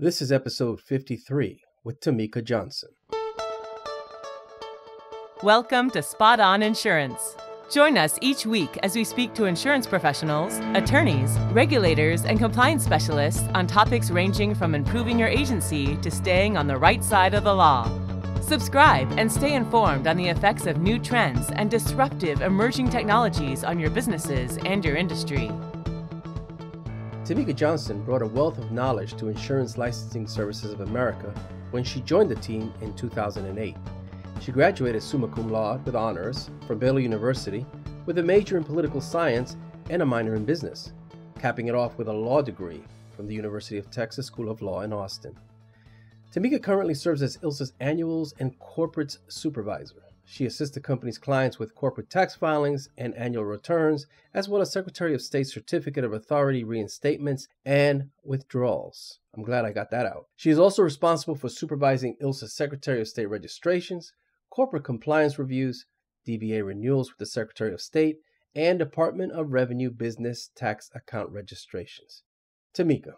This is episode 53 with Tameika Johnson. Welcome to Spot On Insurance. Join us each week as we speak to insurance professionals, attorneys, regulators, and compliance specialists on topics ranging from improving your agency to staying on the right side of the law. Subscribe and stay informed on the effects of new trends and disruptive emerging technologies on your businesses and your industry. Tameika Johnson brought a wealth of knowledge to Insurance Licensing Services of America when she joined the team in 2008. She graduated summa cum laude with honors from Baylor University with a major in political science and a minor in business, capping it off with a law degree from the University of Texas School of Law in Austin. Tameika currently serves as ILSA's Annuals and Corporates Supervisor. She assists the company's clients with corporate tax filings and annual returns, as well as Secretary of State Certificate of Authority reinstatements and withdrawals. I'm glad I got that out. She is also responsible for supervising ILSA's Secretary of State registrations, corporate compliance reviews, DBA renewals with the Secretary of State, and Department of Revenue business tax account registrations. Tameika,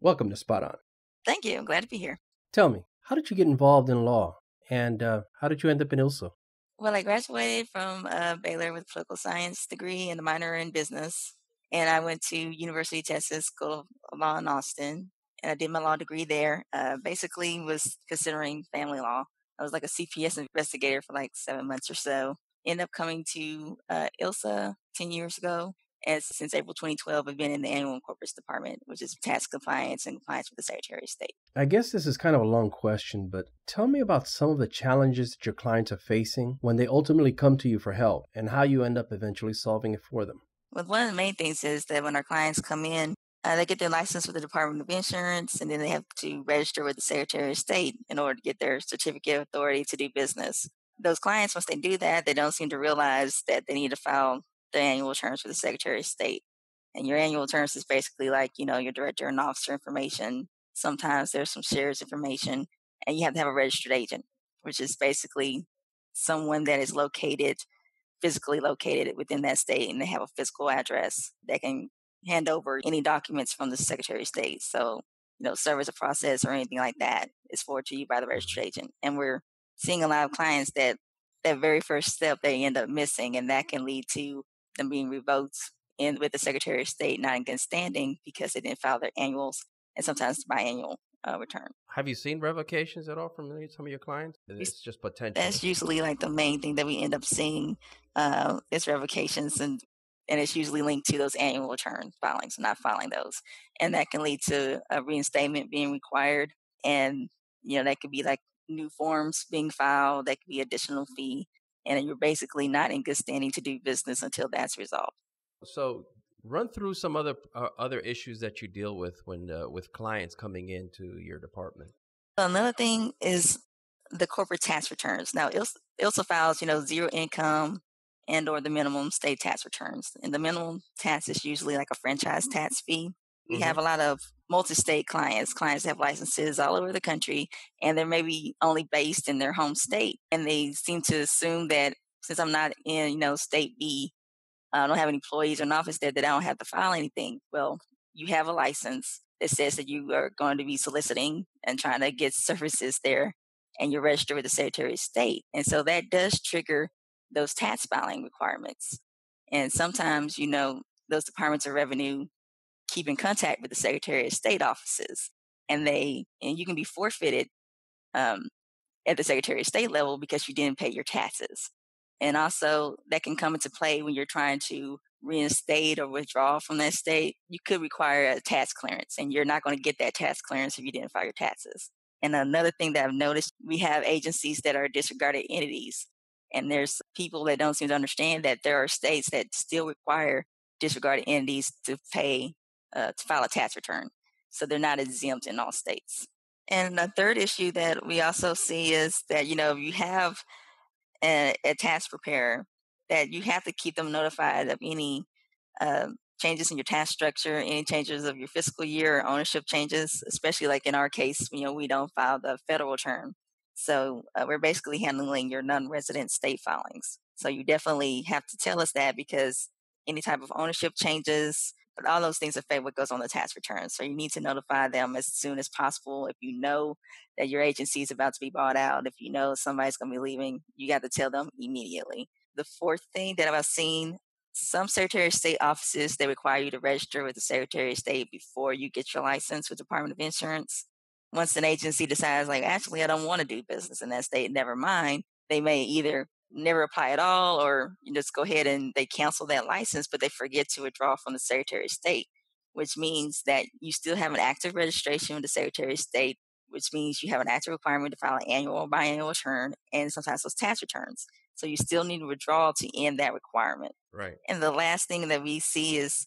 welcome to Spot On. Thank you. I'm glad to be here. Tell me, how did you get involved in law? And uh, how did you end up in ILSA? Well, I graduated from uh, Baylor with a political science degree and a minor in business. And I went to University of Texas School of Law in Austin. And I did my law degree there. Uh, basically was considering family law. I was like a CPS investigator for like seven months or so. Ended up coming to uh, ILSA 10 years ago. And since April 2012, I've been in the Annual and Corporates Department, which is tax compliance and compliance with the Secretary of State. I guess this is kind of a long question, but tell me about some of the challenges that your clients are facing when they ultimately come to you for help and how you end up eventually solving it for them. Well, one of the main things is that when our clients come in, uh, they get their license with the Department of Insurance, and then they have to register with the Secretary of State in order to get their certificate of authority to do business. Those clients, once they do that, they don't seem to realize that they need to file the annual terms for the Secretary of State. And your annual terms is basically like, you know, your director and officer information. Sometimes there's some shares information, and you have to have a registered agent, which is basically someone that is located, physically located within that state, and they have a physical address that can hand over any documents from the Secretary of State. So, you know, service of process or anything like that is forwarded to you by the registered agent. And we're seeing a lot of clients that that very first step they end up missing, and that can lead to them being revoked in with the Secretary of State not in good standing because they didn't file their annuals and sometimes biannual uh, return. Have you seen revocations at all from some of your clients? It's just potential. That's usually like the main thing that we end up seeing uh, is revocations, and and it's usually linked to those annual return filings, not filing those, and that can lead to a reinstatement being required, and you know that could be like new forms being filed, that could be additional fee, and you're basically not in good standing to do business until that's resolved. So, run through some other uh, other issues that you deal with when uh, with clients coming into your department. Another thing is the corporate tax returns. Now, ILSA, ILSA files, you know, zero income and or the minimum state tax returns. And the minimum tax is usually like a franchise tax fee. We mm-hmm. have a lot of multi-state clients. Clients have licenses all over the country, and they're maybe only based in their home state, and they seem to assume that since I'm not in, you know, state B, I don't have any employees or an office there that I don't have to file anything. Well, you have a license that says that you are going to be soliciting and trying to get services there, and you're registered with the Secretary of State, and so that does trigger those tax filing requirements. And sometimes, you know, those departments of revenue keep in contact with the Secretary of State offices, and they and you can be forfeited um, at the Secretary of State level because you didn't pay your taxes. And also, that can come into play when you're trying to reinstate or withdraw from that state. You could require a tax clearance, and you're not going to get that tax clearance if you didn't file your taxes. And another thing that I've noticed, we have agencies that are disregarded entities. And there's people that don't seem to understand that there are states that still require disregarded entities to pay uh, to file a tax return. So they're not exempt in all states. And the third issue that we also see is that, you know, you have a, a tax preparer, that you have to keep them notified of any uh, changes in your tax structure, any changes of your fiscal year or ownership changes, especially like in our case, you know, we don't file the federal return. So uh, we're basically handling your non resident state filings. So you definitely have to tell us that because any type of ownership changes, all those things affect what goes on the tax return. So you need to notify them as soon as possible. If you know that your agency is about to be bought out, if you know somebody's going to be leaving, you got to tell them immediately. The fourth thing that I've seen some Secretary of State offices they require you to register with the Secretary of State before you get your license with Department of Insurance. Once an agency decides, like, actually, I don't want to do business in that state, never mind, they may either never apply at all or you just go ahead and they cancel that license, but they forget to withdraw from the Secretary of State, which means that you still have an active registration with the Secretary of State, which means you have an active requirement to file an annual or biannual return and sometimes those tax returns. So you still need to withdraw to end that requirement. Right. And the last thing that we see is,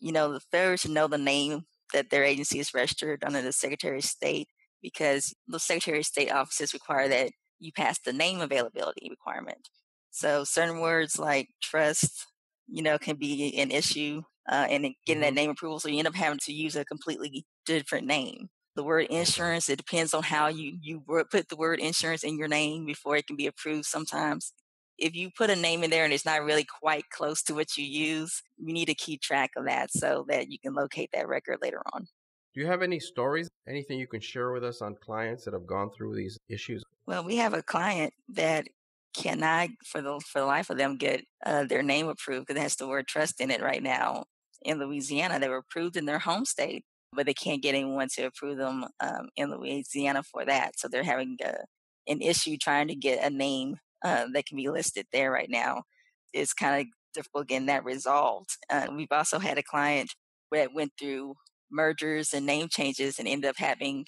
you know, the failure to know the name that their agency is registered under the Secretary of State because the Secretary of State offices require that you pass the name availability requirement. So certain words like trust, you know, can be an issue uh, and getting that mm-hmm. name approval. So you end up having to use a completely different name. The word insurance, it depends on how you, you put the word insurance in your name before it can be approved sometimes. If you put a name in there and it's not really quite close to what you use, you need to keep track of that so that you can locate that record later on. Do you have any stories, anything you can share with us on clients that have gone through these issues? Well, we have a client that cannot, for the for the life of them, get uh, their name approved because it has the word trust in it right now. In Louisiana, they were approved in their home state, but they can't get anyone to approve them um, in Louisiana for that. So they're having a, an issue trying to get a name uh, that can be listed there right now. It's kind of difficult getting that resolved. Uh, we've also had a client that went through mergers and name changes and ended up having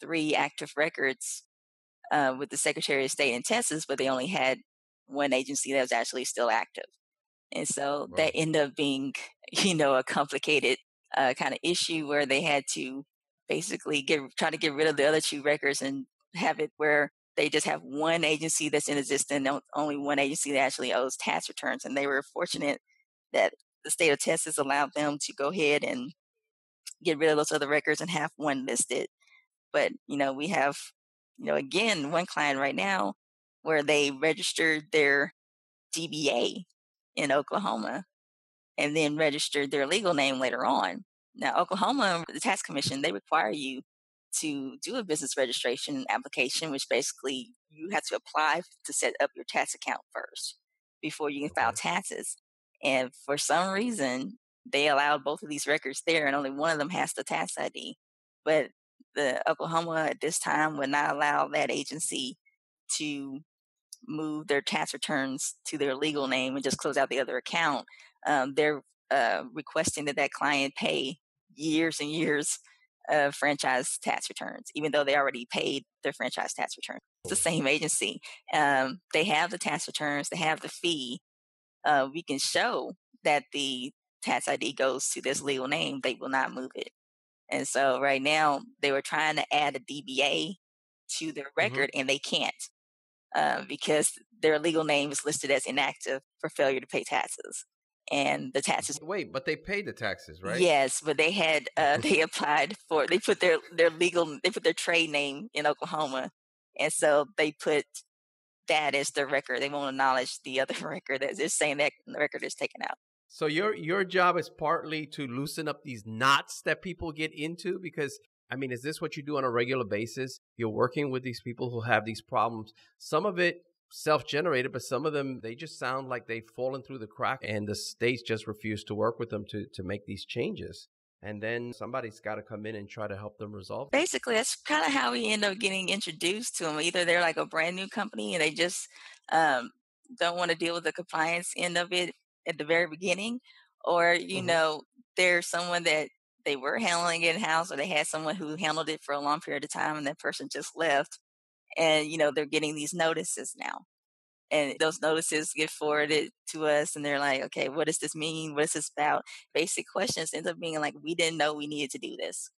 three active records uh, with the Secretary of State in Texas, but they only had one agency that was actually still active. And so right. that ended up being, you know, a complicated uh, kind of issue where they had to basically get try to get rid of the other two records and have it where they just have one agency that's in existence, only one agency that actually owes tax returns. And they were fortunate that the state of Texas allowed them to go ahead and get rid of those other records and have one listed. But, you know, we have, you know, again, one client right now where they registered their DBA in Oklahoma and then registered their legal name later on. Now, Oklahoma, the tax commission, they require you to do a business registration application, which basically you have to apply to set up your tax account first before you can file taxes. And for some reason, they allowed both of these records there, and only one of them has the tax ID. But the Oklahoma at this time would not allow that agency to move their tax returns to their legal name and just close out the other account. Um, they're uh, requesting that that client pay years and years of franchise tax returns, even though they already paid their franchise tax return. It's the same agency. Um, they have the tax returns, they have the fee. Uh, we can show that the tax ID goes to this legal name, they will not move it. And so right now they were trying to add a DBA to their mm-hmm. record mm-hmm. and they can't uh, because their legal name is listed as inactive for failure to pay taxes. And the taxes. Wait, but they paid the taxes, right? Yes, but they had uh, they applied for they put their their legal they put their trade name in Oklahoma, and so they put that as their record. They won't acknowledge the other record that is saying that the record is taken out. So your your job is partly to loosen up these knots that people get into because I mean, is this what you do on a regular basis? You're working with these people who have these problems. Some of it self-generated, but some of them they just sound like they've fallen through the crack and the states just refuse to work with them to to make these changes. And then somebody's got to come in and try to help them resolve. Basically, that's kind of how we end up getting introduced to them. Either they're like a brand new company and they just um, don't want to deal with the compliance end of it at the very beginning, or you mm-hmm. know, there's someone that they were handling it in house, or they had someone who handled it for a long period of time, and that person just left, and you know they're getting these notices now, and those notices get forwarded to us, and they're like, okay, what does this mean? What is this about? Basic questions end up being like, we didn't know we needed to do this.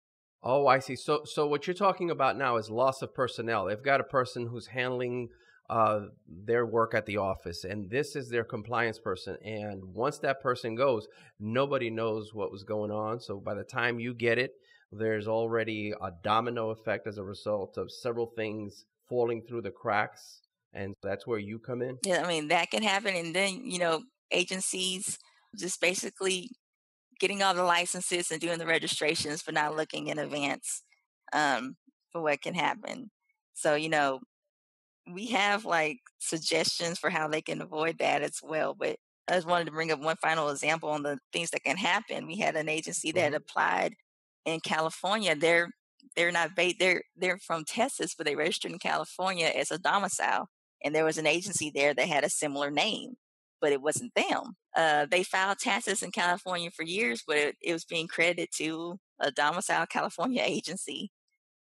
Oh, I see. So, so what you're talking about now is loss of personnel. They've got a person who's handling uh, their work at the office, and this is their compliance person. And once that person goes, nobody knows what was going on. So by the time you get it, there's already a domino effect as a result of several things falling through the cracks. And that's where you come in. Yeah, I mean, that can happen. And then, you know, agencies just basically getting all the licenses and doing the registrations, but not looking in advance um, for what can happen. So, you know, we have like suggestions for how they can avoid that as well. But I just wanted to bring up one final example on the things that can happen. We had an agency that mm-hmm. applied in California. They're they're not based they're they're from Texas, but they registered in California as a domicile. And there was an agency there that had a similar name, but it wasn't them. Uh, they filed taxes in California for years, but it, it was being credited to a domicile California agency.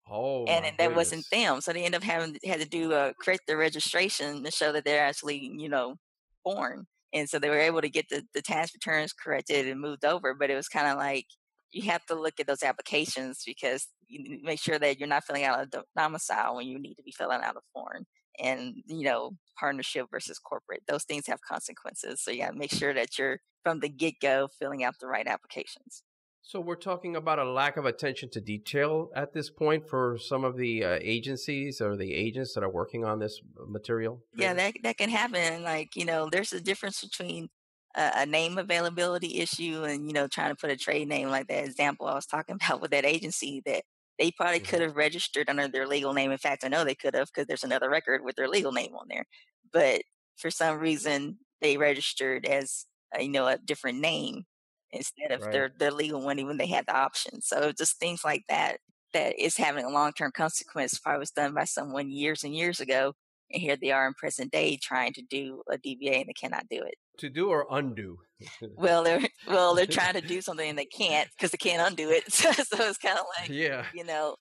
Oh, and that goodness. wasn't them. So they end up having had to do a correct the registration to show that they're actually, you know, born. And so they were able to get the, the tax returns corrected and moved over. But it was kind of like you have to look at those applications because you make sure that you're not filling out a domicile when you need to be filling out a foreign. And you know, partnership versus corporate, those things have consequences. So you got to make sure that you're from the get go filling out the right applications. So we're talking about a lack of attention to detail at this point for some of the uh, agencies or the agents that are working on this material. Yeah, that that can happen. Like you know, there's a difference between a, a name availability issue and you know trying to put a trade name like that example I was talking about with that agency that they probably mm-hmm. could have registered under their legal name. In fact, I know they could have because there's another record with their legal name on there. But for some reason, they registered as you know a different name instead of right. their, their legal one, when they had the option. So just things like that, that is having a long term consequence. if I was done by someone years and years ago. And here they are in present day trying to do a DBA and they cannot do it. To do or undo? well, they're well, they're trying to do something and they can't because they can't undo it. So, so it's kind of like, yeah, you know,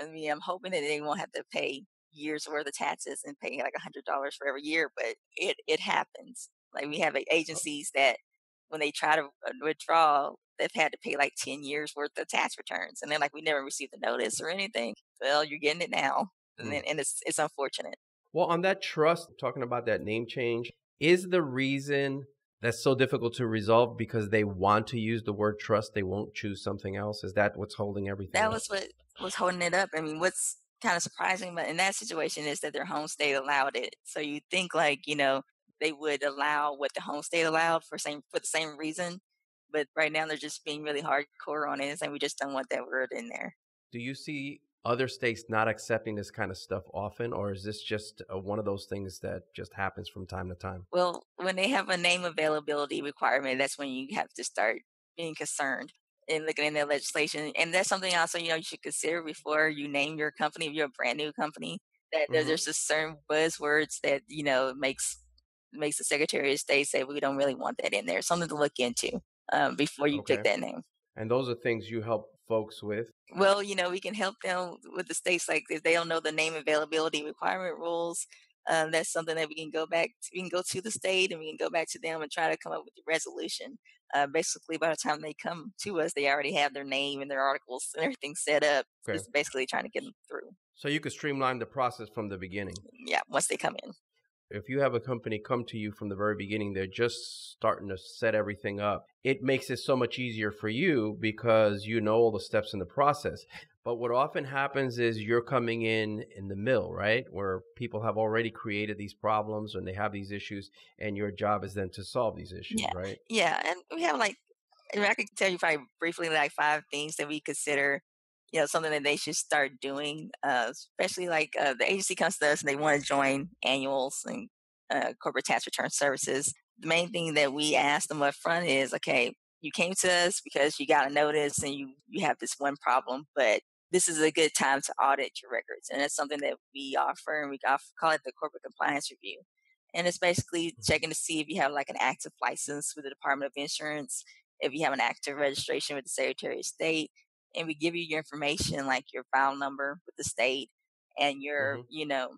I mean, I'm hoping that they won't have to pay years worth of taxes and pay like a hundred dollars for every year, but it it happens. Like we have oh. agencies that when they try to uh, withdraw, they've had to pay like 10 years worth of tax returns. And then like, we never received the notice or anything. Well, you're getting it now. And, then, and it's, it's unfortunate. Well, on that trust, talking about that name change, is the reason that's so difficult to resolve because they want to use the word trust. They won't choose something else. Is that what's holding everything? That up? was what was holding it up. I mean, what's kind of surprising, but in that situation is that their home state allowed it. So you think like, you know, they would allow what the home state allowed for same for the same reason. But right now they're just being really hardcore on it, and we just don't want that word in there. Do you see other states not accepting this kind of stuff often, or is this just a, one of those things that just happens from time to time? Well, when they have a name availability requirement, that's when you have to start being concerned and looking in their legislation. And that's something also, you know, you should consider before you name your company if you're a brand new company. That mm-hmm. there's just certain buzzwords that, you know, makes makes the Secretary of State say we don't really want that in there. Something to look into um, before you okay. pick that name. And those are things you help folks with. Well, you know, we can help them with the states like if they don't know the name availability requirement rules. Um, that's something that we can go back. To, we can go to the state and we can go back to them and try to come up with the resolution. Uh, basically, by the time they come to us, they already have their name and their articles and everything set up. Okay. It's basically trying to get them through. So you could streamline the process from the beginning. Yeah, once they come in if you have a company come to you from the very beginning, they're just starting to set everything up. It makes it so much easier for you because you know all the steps in the process. But what often happens is you're coming in in the middle, right? Where people have already created these problems and they have these issues, and your job is then to solve these issues, yeah. right? Yeah. And we have like, I, mean, I could tell you probably briefly like five things that we consider you know something that they should start doing uh, especially like uh, the agency comes to us and they want to join annuals and uh, corporate tax return services. The main thing that we ask them up front is okay you came to us because you got a notice and you you have this one problem but this is a good time to audit your records. And it's something that we offer and we call it the corporate compliance review. And it's basically mm-hmm. checking to see if you have like an active license with the department of insurance if you have an active registration with the secretary of state and we give you your information like your file number with the state and your, mm-hmm. you know,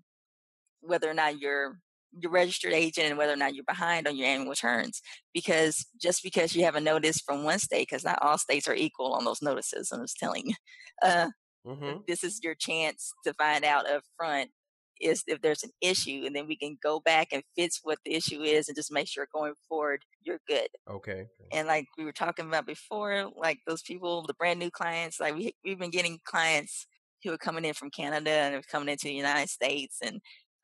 whether or not you're your registered agent and whether or not you're behind on your annual returns. Because just because you have a notice from one state, because not all states are equal on those notices, I'm just telling you. Uh, mm-hmm. This is your chance to find out up front is if there's an issue and then we can go back and fix what the issue is and just make sure going forward you're good. Okay. And like we were talking about before, like those people, the brand new clients, like we we've been getting clients who are coming in from Canada and are coming into the United States and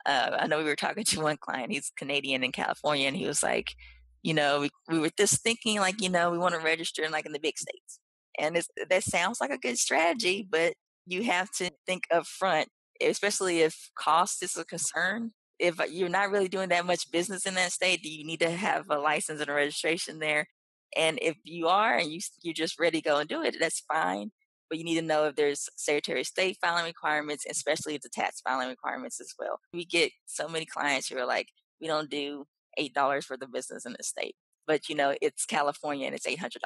uh, I know we were talking to one client, he's Canadian in California, and he was like, You know, we, we were just thinking like, you know, we want to register in like in the big states. And that sounds like a good strategy, but you have to think up front, especially if cost is a concern. If uh, you're not really doing that much business in that state, do you need to have a license and a registration there? And if you are and you, you're just ready to go and do it, that's fine. But you need to know if there's Secretary of State filing requirements, especially if the tax filing requirements as well. We get so many clients who are like, we don't do $8 for the business in the state. But, you know, it's California and it's $800,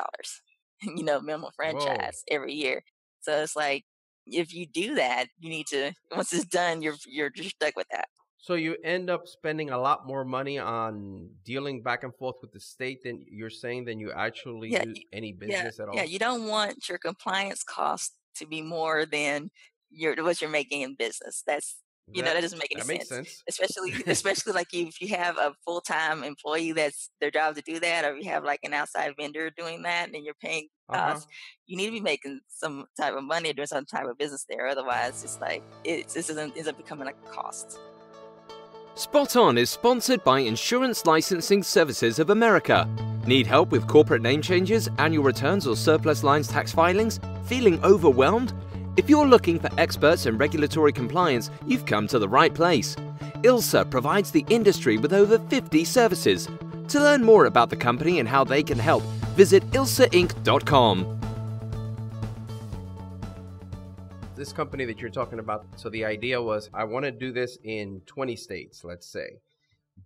you know, minimum franchise Whoa. every year. So it's like, if you do that, you need to, once it's done, you're, you're just stuck with that. So you end up spending a lot more money on dealing back and forth with the state than you're saying than you actually yeah, do any business yeah, at all. Yeah, you don't want your compliance costs to be more than your what you're making in business. That's you that, know that doesn't make any sense. sense. Especially especially like if you have a full time employee that's their job to do that, or you have like an outside vendor doing that, and you're paying costs. Uh-huh. You need to be making some type of money or doing some type of business there. Otherwise, it's like it's this isn't ends up becoming like a cost. Spot On is sponsored by Insurance Licensing Services of America. Need help with corporate name changes, annual returns, or surplus lines tax filings? Feeling overwhelmed? If you're looking for experts in regulatory compliance, you've come to the right place. ILSA provides the industry with over 50 services. To learn more about the company and how they can help, visit ilsainc.com. this company that you're talking about, so the idea was I want to do this in 20 states, let's say,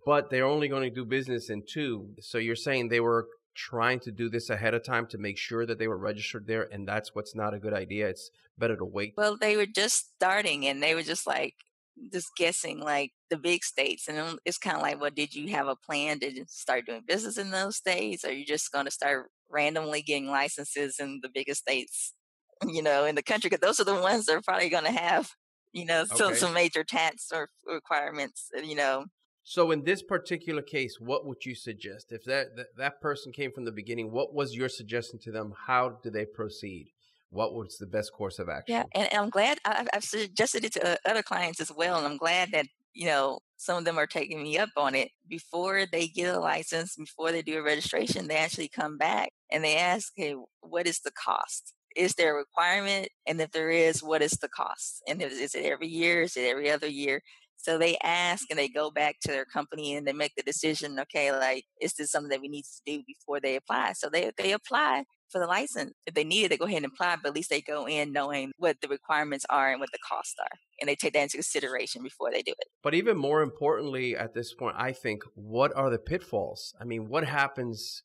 but they're only going to do business in two. So you're saying they were trying to do this ahead of time to make sure that they were registered there, and that's what's not a good idea. It's better to wait. Well, they were just starting, and they were just like just guessing like the big states and it's kind of like well did you have a plan to start doing business in those states or are you just going to start randomly getting licenses in the biggest states you know, in the country because those are the ones that are probably going to have, you know, okay. some, some major tax or requirements, uh, you know. So in this particular case, what would you suggest if that, that that person came from the beginning? What was your suggestion to them? How do they proceed? What was the best course of action? Yeah, and, and I'm glad I've, I've suggested it to uh, other clients as well, and I'm glad that you know some of them are taking me up on it before they get a license before they do a registration they actually come back and they ask hey what is the cost is there a requirement? And if there is, what is the cost? And is, is it every year? Is it every other year? So they ask and they go back to their company and they make the decision, okay, like, is this something that we need to do before they apply? So they, they apply for the license. If they need it, they go ahead and apply, but at least they go in knowing what the requirements are and what the costs are. And they take that into consideration before they do it. But even more importantly, at this point, I think, what are the pitfalls? I mean, what happens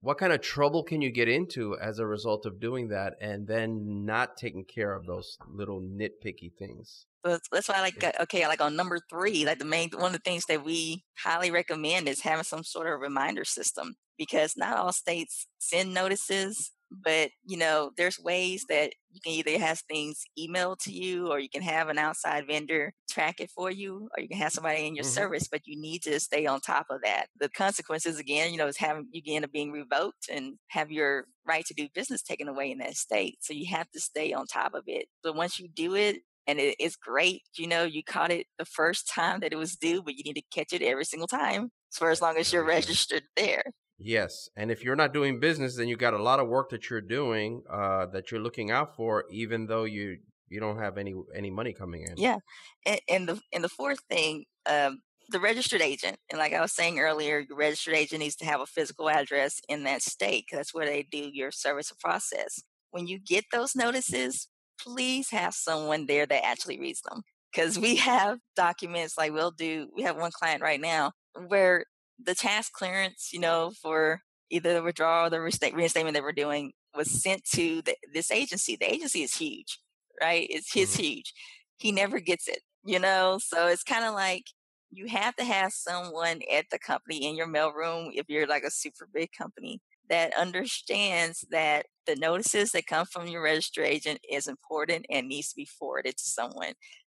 what kind of trouble can you get into as a result of doing that and then not taking care of those little nitpicky things? That's why like uh, okay like on number three like the main one of the things that we highly recommend is having some sort of reminder system because not all states send notices but you know there's ways that you can either have things emailed to you or you can have an outside vendor track it for you or you can have somebody in your mm-hmm. service but you need to stay on top of that. The consequences again you know is having you end up being revoked and have your right to do business taken away in that state so you have to stay on top of it. But once you do it and it, it's great you know you caught it the first time that it was due but you need to catch it every single time for as long as you're registered there Yes, and if you're not doing business, then you got a lot of work that you're doing uh, that you're looking out for, even though you you don't have any any money coming in. Yeah, and, and the and the fourth thing, um, the registered agent, and like I was saying earlier, your registered agent needs to have a physical address in that state. That's where they do your service process. When you get those notices, please have someone there that actually reads them because we have documents like we'll do. We have one client right now where the tax clearance, you know, for either the withdrawal or the reinstatement that we're doing was sent to the, this agency. The agency is huge, right? It's his mm-hmm. huge. He never gets it, you know? So it's kind of like you have to have someone at the company in your mailroom, if you're like a super big company, that understands that the notices that come from your register agent is important and needs to be forwarded to someone.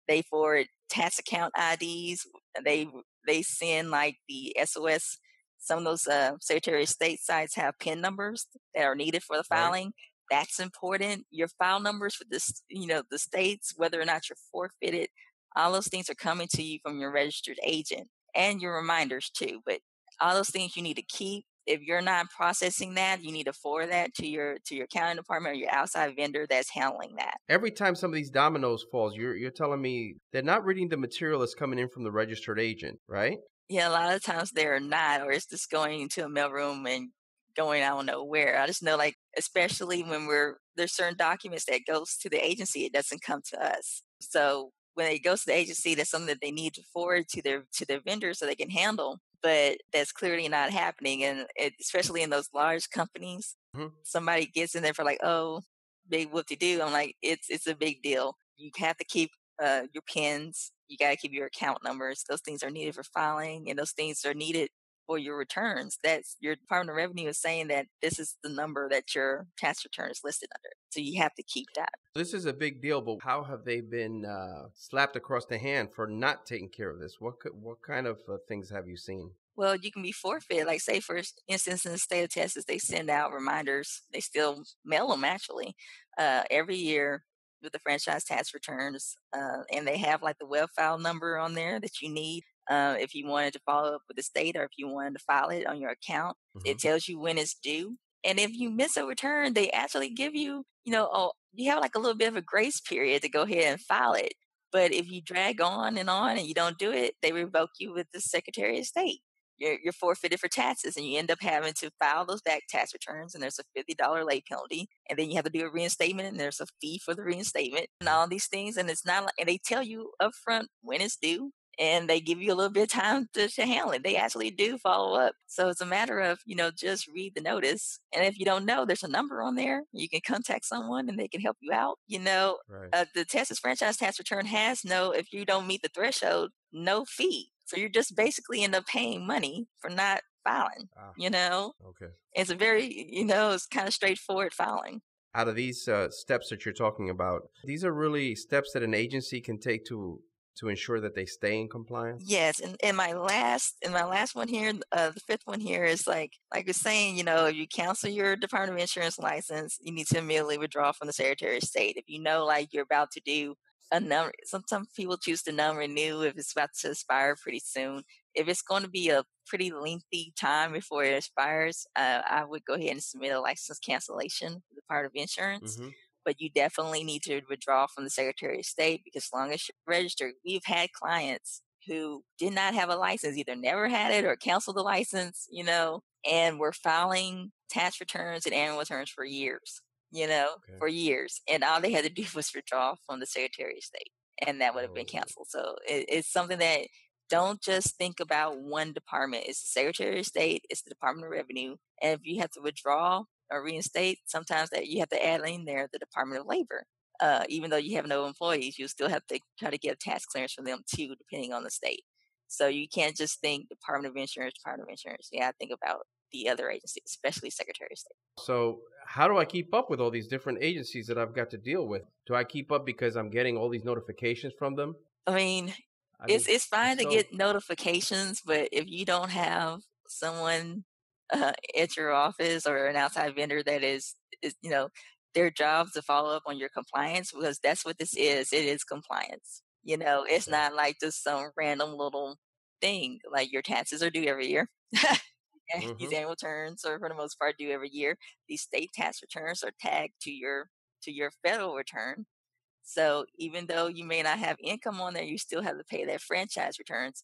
They forward tax account IDs. They they send like the SOS. Some of those uh, Secretary of State sites have PIN numbers that are needed for the filing. Right. That's important. Your file numbers for this, you know, the states, whether or not you're forfeited, all those things are coming to you from your registered agent and your reminders too. But all those things you need to keep if you're not processing that, you need to forward that to your to your accounting department or your outside vendor that's handling that. Every time some of these dominoes falls, you're you're telling me they're not reading the material that's coming in from the registered agent, right? Yeah, a lot of times they're not, or it's just going into a mailroom and going I don't know where. I just know like especially when we're there's certain documents that goes to the agency, it doesn't come to us. So when it goes to the agency, that's something that they need to forward to their to their vendor so they can handle but that's clearly not happening. And it, especially in those large companies, mm-hmm. somebody gets in there for like, oh, big whoop de doo. I'm like, it's it's a big deal. You have to keep uh, your pins. You got to keep your account numbers. Those things are needed for filing, and those things are needed for your returns. That's your Department of Revenue is saying that this is the number that your tax return is listed under. So you have to keep that. This is a big deal, but how have they been uh, slapped across the hand for not taking care of this? What what kind of uh, things have you seen? Well, you can be forfeit. Like, say, for instance, in the state of Texas, they send out reminders. They still mail them actually uh, every year with the franchise tax returns, uh, and they have like the web file number on there that you need uh, if you wanted to follow up with the state or if you wanted to file it on your account. Mm-hmm. It tells you when it's due. And if you miss a return, they actually give you, you know, oh, you have like a little bit of a grace period to go ahead and file it. But if you drag on and on and you don't do it, they revoke you with the Secretary of State. You're, you're forfeited for taxes and you end up having to file those back tax returns and there's a $50 late penalty. And then you have to do a reinstatement and there's a fee for the reinstatement and all these things. And it's not like, and they tell you upfront when it's due and they give you a little bit of time to, to handle it. They actually do follow up. So it's a matter of, you know, just read the notice. And if you don't know, there's a number on there. You can contact someone and they can help you out. You know, right. uh, the Texas franchise tax return has no, if you don't meet the threshold, no fee. So you're just basically end up paying money for not filing, ah, you know? Okay. It's a very, you know, it's kind of straightforward filing out of these uh, steps that you're talking about, these are really steps that an agency can take to to ensure that they stay in compliance? Yes, and, and my last and my last one here, uh, the fifth one here is like like you're saying, you know, if you cancel your Department of Insurance license, you need to immediately withdraw from the Secretary of State. If you know, like you're about to do a number, some some people choose to non-renew if it's about to expire pretty soon. If it's going to be a pretty lengthy time before it expires, uh, I would go ahead and submit a license cancellation for the part of insurance. Mm-hmm but you definitely need to withdraw from the Secretary of State because as long as you're registered, we've had clients who did not have a license, either never had it or canceled the license, you know, and were filing tax returns and annual returns for years, you know, okay. for years. And all they had to do was withdraw from the Secretary of State and that would have been oh. canceled. So it, it's something that don't just think about one department. It's the Secretary of State, it's the Department of Revenue. And if you have to withdraw or reinstate, sometimes that you have to add in there the Department of Labor. Uh, even though you have no employees, you still have to try to get a tax clearance from them too, depending on the state. So you can't just think Department of Insurance, Department of Insurance. Yeah, think about the other agencies, especially Secretary of State. So how do I keep up with all these different agencies that I've got to deal with? Do I keep up because I'm getting all these notifications from them? I mean, I it's mean, it's fine so... to get notifications, but if you don't have someone uh, at your office or an outside vendor that is, is, you know, their job to follow up on your compliance because that's what this is. It is compliance. You know, it's not like just some random little thing. Like your taxes are due every year. mm-hmm. These annual returns are for the most part due every year. These state tax returns are tagged to your to your federal return. So even though you may not have income on there, you still have to pay that franchise returns.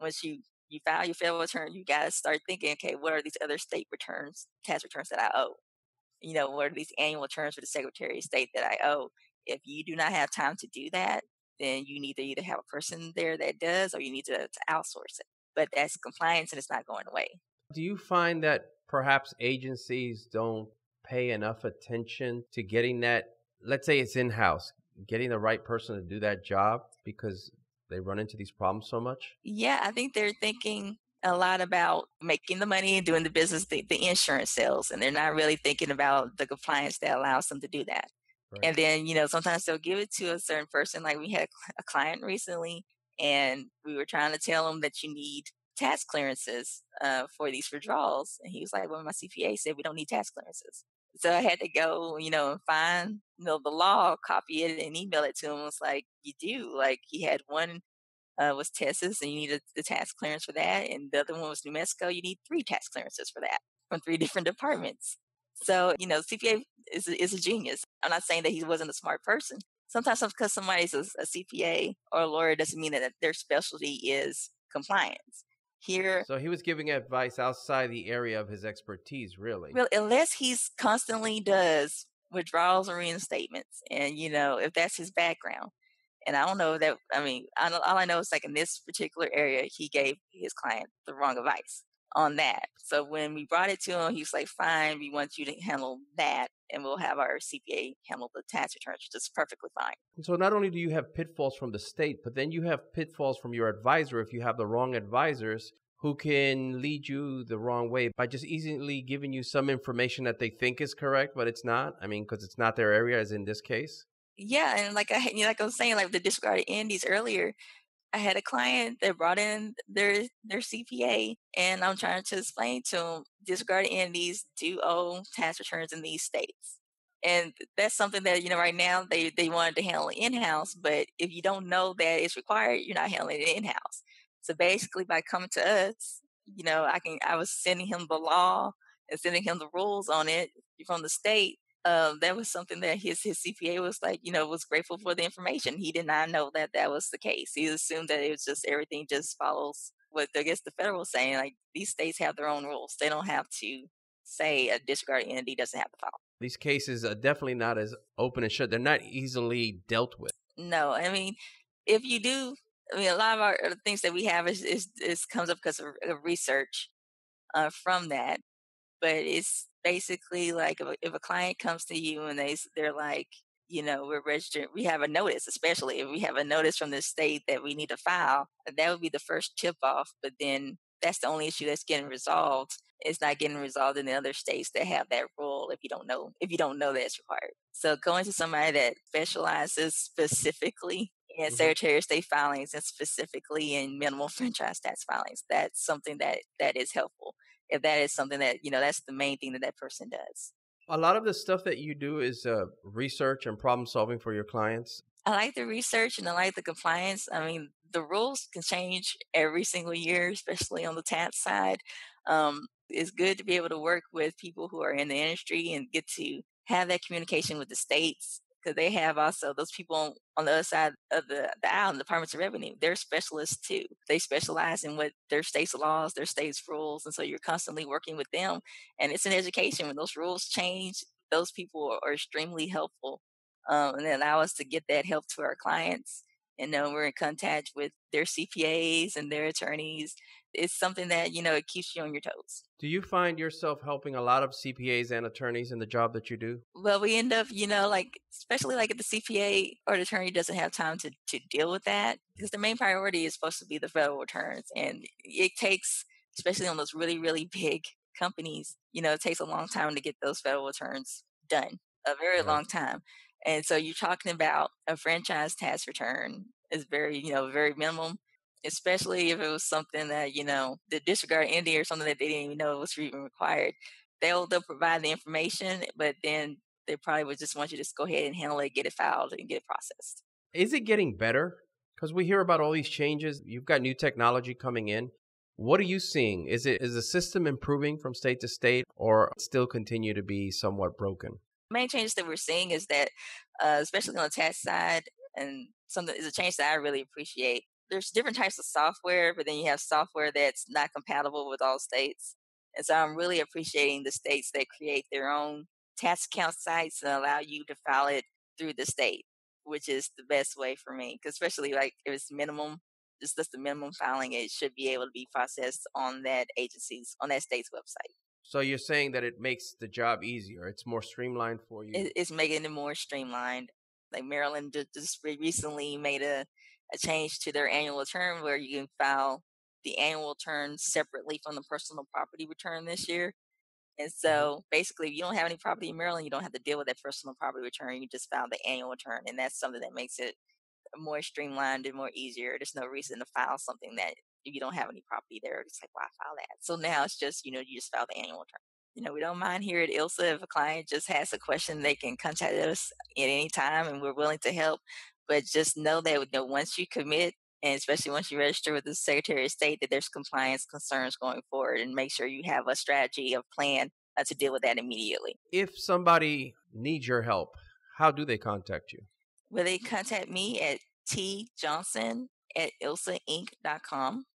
Once you you file your federal return, you got to start thinking, okay, what are these other state returns, tax returns that I owe? You know, what are these annual returns for the Secretary of State that I owe? If you do not have time to do that, then you need to either have a person there that does or you need to, to outsource it. But that's compliance and it's not going away. Do you find that perhaps agencies don't pay enough attention to getting that, let's say it's in house, getting the right person to do that job because they run into these problems so much? Yeah, I think they're thinking a lot about making the money and doing the business, the, the insurance sales, and they're not really thinking about the compliance that allows them to do that. Right. And then, you know, sometimes they'll give it to a certain person. Like we had a client recently, and we were trying to tell him that you need tax clearances uh, for these withdrawals. And he was like, well, my CPA said we don't need tax clearances. So I had to go, you know, and find you know the law, copy it, and email it to him. Was like you do. Like he had one uh, was Texas, and you needed the tax clearance for that. And the other one was New Mexico. You need three tax clearances for that from three different departments. So, you know, CPA is, is a genius. I'm not saying that he wasn't a smart person. Sometimes because somebody's a, a CPA or a lawyer doesn't mean that their specialty is compliance. Here, so he was giving advice outside the area of his expertise, really. Well, unless he's constantly does withdrawals or reinstatements, and you know if that's his background, and I don't know that. I mean, I all I know is like in this particular area, he gave his client the wrong advice on that. So when we brought it to him, he was like, "Fine, we want you to handle that, and we'll have our CPA handle the tax returns, which is perfectly fine." So not only do you have pitfalls from the state, but then you have pitfalls from your advisor if you have the wrong advisors who can lead you the wrong way by just easily giving you some information that they think is correct, but it's not. I mean, because it's not their area, as in this case. Yeah, and like I you know, like I was saying, like the disregarded entities earlier, I had a client that brought in their their CPA, and I'm trying to explain to them disregarded entities do owe tax returns in these states, and that's something that you know right now they they wanted to handle in house, but if you don't know that it's required, you're not handling it in house. So basically, by coming to us, you know, I can I was sending him the law and sending him the rules on it from the state um, that was something that his his CPA was like, you know, was grateful for the information. He did not know that that was the case. He assumed that it was just everything just follows what I guess the federal saying. Like these states have their own rules. They don't have to say a disregarded entity doesn't have to follow. These cases are definitely not as open and shut. They're not easily dealt with. No, I mean, if you do, I mean, a lot of our things that we have is is, is comes up because of, of research uh, from that, but it's basically like if a, if a client comes to you and they they're like you know we're registered we have a notice especially if we have a notice from the state that we need to file that would be the first tip off but then that's the only issue that's getting resolved. It's not getting resolved in the other states that have that rule if you don't know if you don't know that it's required. So going to somebody that specializes specifically in mm-hmm. Secretary of State filings and specifically in minimal franchise tax filings, that's something that that is helpful if that is something that you know that's the main thing that that person does. A lot of the stuff that you do is uh, research and problem solving for your clients? I like the research and i like the compliance. I mean the rules can change every single year especially on the tax side. Um, it's good to be able to work with people who are in the industry and get to have that communication with the states because they have also those people on the other side of the, the in the departments of revenue. They're specialists too. They specialize in what their state's laws, their state's rules. And so you're constantly working with them. And it's an education. When those rules change, those people are, extremely helpful. Um, and they allow us to get that help to our clients. And know we're in contact with their CPAs and their attorneys it's something that you know it keeps you on your toes. Do you find yourself helping a lot of cpas and attorneys in the job that you do? Well we end up you know like especially like if the cpa or the attorney doesn't have time to, to deal with that because the main priority is supposed to be the federal returns and it takes especially on those really really big companies you know it takes a long time to get those federal returns done a very right. long time. And so you're talking about a franchise tax return is very you know very minimum especially if it was something that you know the disregard entity or something that they didn't even know was even required. They'll they'll provide the information, but then they probably would just want you to just go ahead and handle it, get it filed, and get it processed. Is it getting better? Because we hear about all these changes. You've got new technology coming in. What are you seeing? Is it is the system improving from state to state, or still continue to be somewhat broken? The main changes that we're seeing is that, uh, especially on the tax side, and something is a change that I really appreciate there's different types of software, but then you have software that's not compatible with all states. And so I'm really appreciating the states that create their own tax account sites and allow you to file it through the state, which is the best way for me. Because especially like if it's minimum, just just the minimum filing, it should be able to be processed on that agency's on that state's website. So you're saying that it makes the job easier. It's more streamlined for you. It's making it more streamlined. Like Maryland just recently made a a change to their annual return where you can file the annual return separately from the personal property return this year. And mm-hmm. so basically, if you don't have any property in Maryland, you don't have to deal with that personal property return. You just file the annual return. And that's something that makes it more streamlined and more easier. There's no reason to file something that if you don't have any property there, it's like, why file that? So now it's just, you know, you just file the annual return. You know, we don't mind here at ILSA if a client just has a question, they can contact us at any time and we're willing to help. But just know that you know, once you commit and especially once you register with the Secretary of State, that there's compliance concerns going forward, and make sure you have a strategy, of plan uh, to deal with that immediately. If somebody needs your help, how do they contact you? Well, they contact me at tjohnson at ilsainc.com,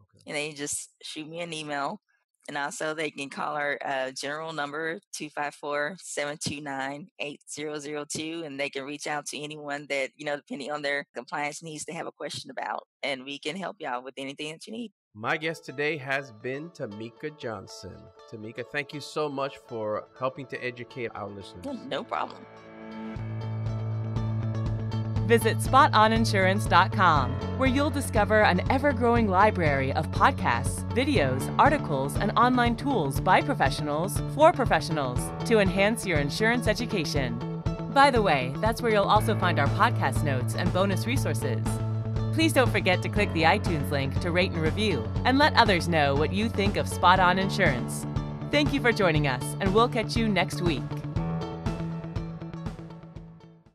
okay. and they just shoot me an email. And also, they can call our uh, general number 254 729 8002, and they can reach out to anyone that, you know, depending on their compliance needs, to have a question about. And we can help y'all with anything that you need. My guest today has been Tameika Johnson. Tameika, thank you so much for helping to educate our listeners. No problem. Visit spotoninsurance.com, where you'll discover an ever growing library of podcasts, videos, articles, and online tools by professionals for professionals to enhance your insurance education. By the way, that's where you'll also find our podcast notes and bonus resources. Please don't forget to click the iTunes link to rate and review and let others know what you think of Spot On Insurance. Thank you for joining us, and we'll catch you next week.